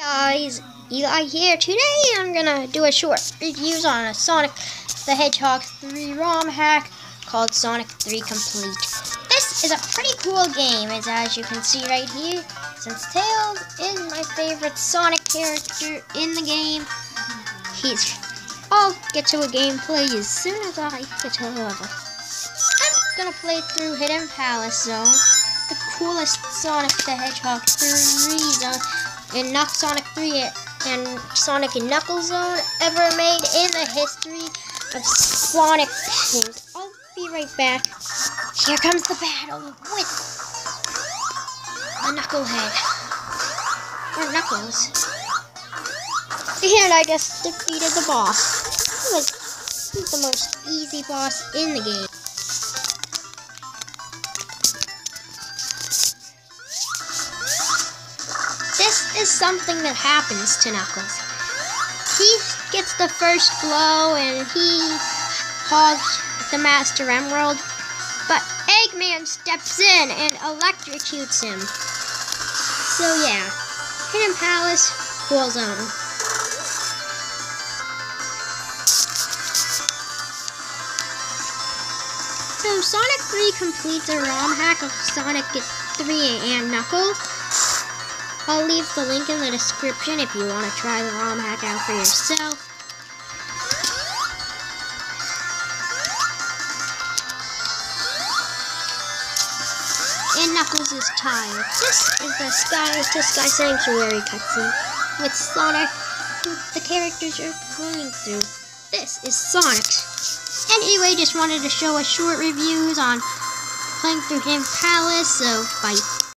guys, Eli here. Today I'm gonna do a short reviews on a Sonic the Hedgehog 3 ROM hack called Sonic 3 Complete. This is a pretty cool game, as, as you can see right here, since Tails is my favorite Sonic character in the game. He's... I'll get to a gameplay as soon as I get to a level. I'm gonna play through Hidden Palace Zone, the coolest Sonic the Hedgehog 3 zone in Knock Sonic 3 and Sonic and Knuckles Zone ever made in the history of Sonic Pink. I'll be right back. Here comes the battle with the Knucklehead. Or Knuckles. And I just defeated the boss. He was the most easy boss in the game. This is something that happens to Knuckles. He gets the first blow and he hogs the Master Emerald, but Eggman steps in and electrocutes him. So yeah, Hidden Palace, cool zone. So Sonic 3 completes a ROM hack of Sonic 3 and Knuckles. I'll leave the link in the description if you want to try the ROM hack out for yourself. And Knuckles is tired. This is the Sky to Sky Sanctuary cutscene with Sonic, the characters you're playing through. This is Sonic. Anyway, just wanted to show a short reviews on playing through Hidden Palace, so bye.